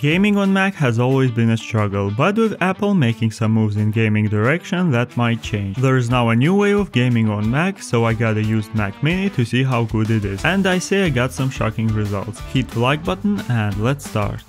Gaming on Mac has always been a struggle, but with Apple making some moves in gaming direction that might change. There is now a new way of gaming on Mac, so I got a used Mac mini to see how good it is. And I say I got some shocking results. Hit the like button and let's start.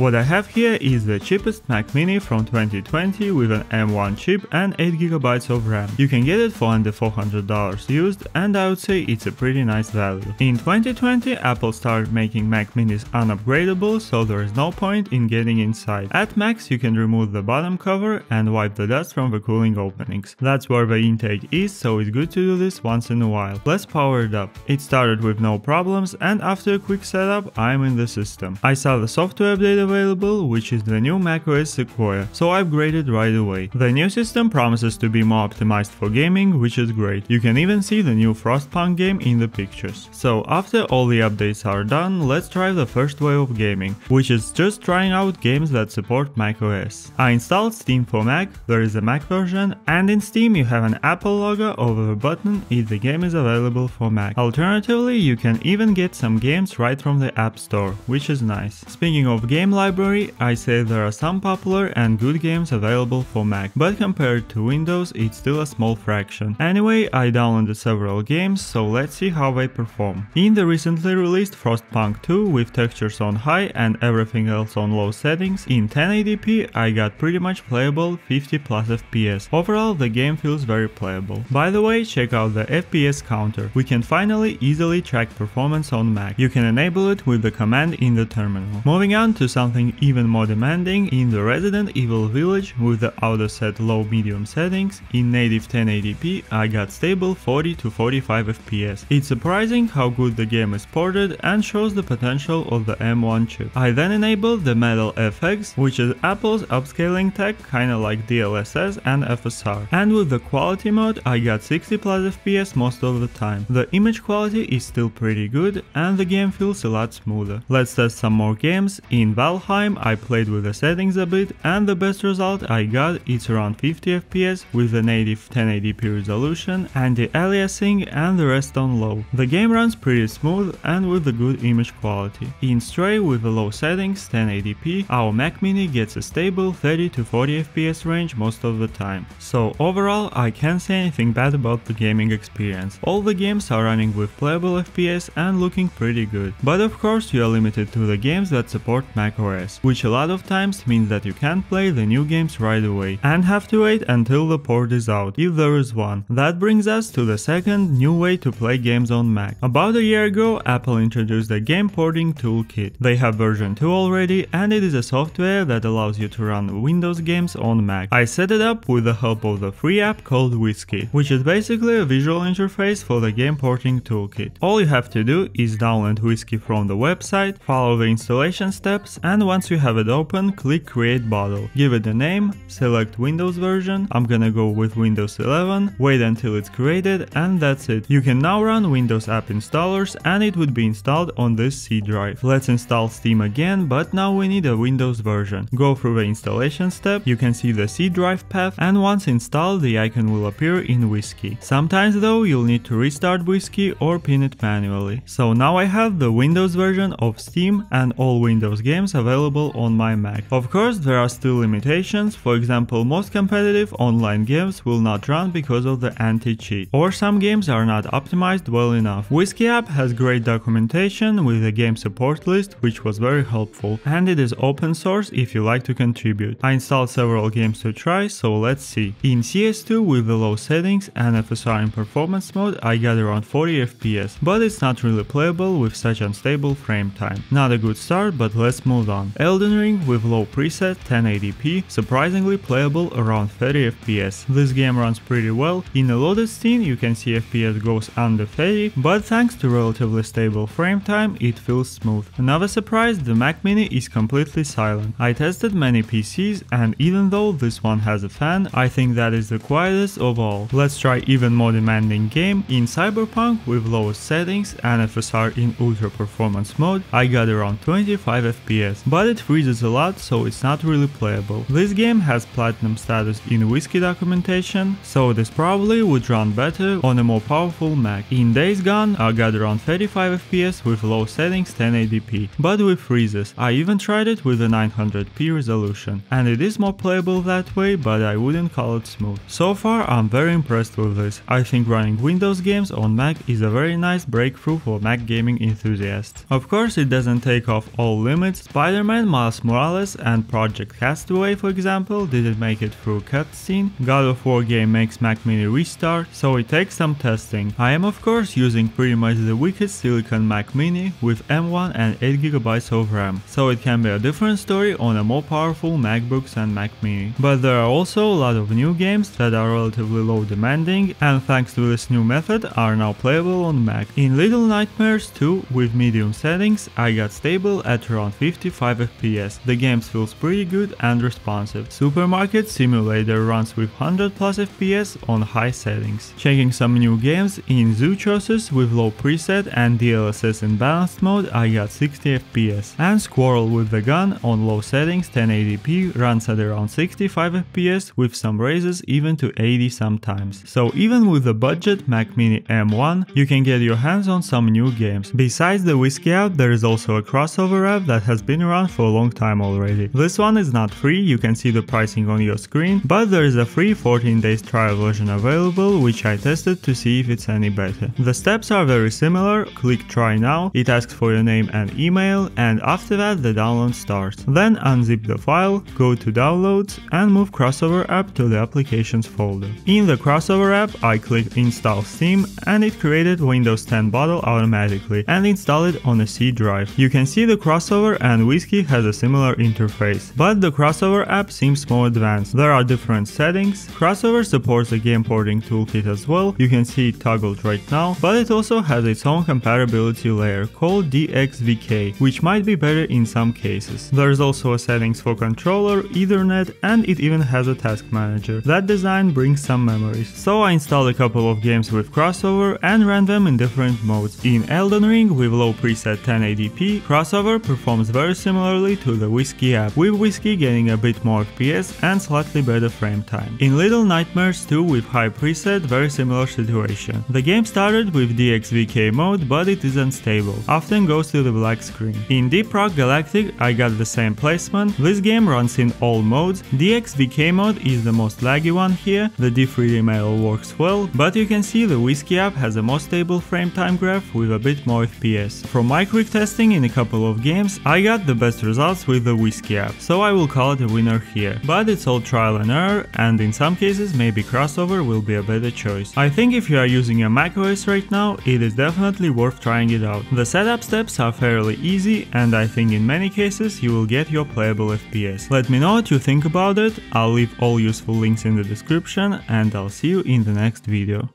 What I have here is the cheapest Mac mini from 2020 with an M1 chip and 8GB of RAM. You can get it for under $400 used and I would say it's a pretty nice value. In 2020 Apple started making Mac minis unupgradable so there is no point in getting inside. At Macs you can remove the bottom cover and wipe the dust from the cooling openings. That's where the intake is so it's good to do this once in a while. Let's power it up. It started with no problems and after a quick setup I'm in the system. I saw the software update available, which is the new macOS Sequoia, so I upgraded right away. The new system promises to be more optimized for gaming, which is great. You can even see the new Frostpunk game in the pictures. So after all the updates are done, let's try the first way of gaming, which is just trying out games that support macOS. I installed Steam for Mac, there is a Mac version, and in Steam you have an Apple logo over the button if the game is available for Mac. Alternatively, you can even get some games right from the App Store, which is nice. Speaking of game game library, I say there are some popular and good games available for Mac, but compared to Windows it's still a small fraction. Anyway, I downloaded several games, so let's see how they perform. In the recently released Frostpunk 2 with textures on high and everything else on low settings, in 1080p I got pretty much playable 50 plus FPS. Overall the game feels very playable. By the way, check out the FPS counter. We can finally easily track performance on Mac. You can enable it with the command in the terminal. Moving on to some something even more demanding in the Resident Evil Village with the auto set low medium settings, in native 1080p I got stable 40 to 45 FPS. It's surprising how good the game is ported and shows the potential of the M1 chip. I then enabled the Metal FX, which is Apple's upscaling tech kinda like DLSS and FSR. And with the quality mode I got 60 plus FPS most of the time. The image quality is still pretty good and the game feels a lot smoother. Let's test some more games. In Valve Valheim I played with the settings a bit and the best result I got is around 50 FPS with the native 1080p resolution, anti-aliasing and the rest on low. The game runs pretty smooth and with a good image quality. In Stray with the low settings 1080p our Mac mini gets a stable 30 to 40 FPS range most of the time. So overall I can't say anything bad about the gaming experience. All the games are running with playable FPS and looking pretty good. But of course you are limited to the games that support Mac which a lot of times means that you can't play the new games right away and have to wait until the port is out, if there is one. That brings us to the second new way to play games on Mac. About a year ago, Apple introduced the Game Porting Toolkit. They have version 2 already and it is a software that allows you to run Windows games on Mac. I set it up with the help of the free app called Whisky, which is basically a visual interface for the Game Porting Toolkit. All you have to do is download Whisky from the website, follow the installation steps and once you have it open, click create bottle. Give it a name, select Windows version, I'm gonna go with Windows 11, wait until it's created and that's it. You can now run Windows app installers and it would be installed on this C drive. Let's install Steam again, but now we need a Windows version. Go through the installation step, you can see the C drive path and once installed the icon will appear in Whisky. Sometimes though you'll need to restart Whisky or pin it manually. So now I have the Windows version of Steam and all Windows games available on my Mac. Of course, there are still limitations, for example, most competitive online games will not run because of the anti-cheat, or some games are not optimized well enough. Whisky app has great documentation with a game support list, which was very helpful, and it is open source if you like to contribute. I installed several games to try, so let's see. In CS2 with the low settings and FSR in performance mode, I got around 40 FPS, but it's not really playable with such unstable frame time. Not a good start, but let's move on. Elden Ring with low preset 1080p, surprisingly playable around 30 FPS. This game runs pretty well, in a loaded scene you can see FPS goes under 30, but thanks to relatively stable frame time it feels smooth. Another surprise, the Mac mini is completely silent. I tested many PCs and even though this one has a fan, I think that is the quietest of all. Let's try even more demanding game. In Cyberpunk with lowest settings and FSR in ultra performance mode, I got around 25 FPS. FPS, but it freezes a lot so it's not really playable. This game has platinum status in Whisky documentation, so this probably would run better on a more powerful Mac. In Days Gone I got around 35 FPS with low settings 1080p, but with freezes. I even tried it with a 900p resolution, and it is more playable that way, but I wouldn't call it smooth. So far I'm very impressed with this. I think running Windows games on Mac is a very nice breakthrough for Mac gaming enthusiasts. Of course it doesn't take off all limits, Spider-Man, Miles Morales and Project Castaway for example didn't make it through cutscene, God of War game makes Mac mini restart, so it takes some testing. I am of course using pretty much the weakest Silicon Mac mini with M1 and 8GB of RAM, so it can be a different story on a more powerful MacBooks and Mac mini. But there are also a lot of new games that are relatively low demanding and thanks to this new method are now playable on Mac. In Little Nightmares 2 with medium settings I got stable at around 55 FPS. The game feels pretty good and responsive. Supermarket Simulator runs with 100 plus FPS on high settings. Checking some new games in Zoochosis with low preset and DLSS in balanced mode I got 60 FPS. And Squirrel with the gun on low settings 1080p runs at around 65 FPS with some raises even to 80 sometimes. So even with the budget Mac Mini M1 you can get your hands on some new games. Besides the Whisky app there is also a crossover app that has been around for a long time already. This one is not free, you can see the pricing on your screen, but there is a free 14 days trial version available which I tested to see if it's any better. The steps are very similar, click try now, it asks for your name and email and after that the download starts. Then unzip the file, go to downloads and move crossover app to the applications folder. In the crossover app I click install Steam and it created Windows 10 bottle automatically and install it on a C drive. You can see the crossover and Whisky has a similar interface, but the crossover app seems more advanced. There are different settings. Crossover supports the game porting toolkit as well, you can see it toggled right now, but it also has its own compatibility layer called DXVK, which might be better in some cases. There's also a settings for controller, ethernet and it even has a task manager. That design brings some memories. So I installed a couple of games with crossover and ran them in different modes. In Elden Ring with low preset 1080p, crossover performs very similarly to the Whisky app, with Whisky getting a bit more FPS and slightly better frame time. In Little Nightmares 2 with high preset, very similar situation. The game started with DXVK mode, but it is unstable, often goes to the black screen. In Deep Rock Galactic I got the same placement, this game runs in all modes, DXVK mode is the most laggy one here, the D3DMetal works well, but you can see the Whisky app has a more stable frame time graph with a bit more FPS. From my quick testing in a couple of games, I got the best results with the Whisky app, so I will call it a winner here. But it's all trial and error, and in some cases maybe crossover will be a better choice. I think if you are using a macOS right now, it is definitely worth trying it out. The setup steps are fairly easy, and I think in many cases you will get your playable FPS. Let me know what you think about it, I'll leave all useful links in the description, and I'll see you in the next video.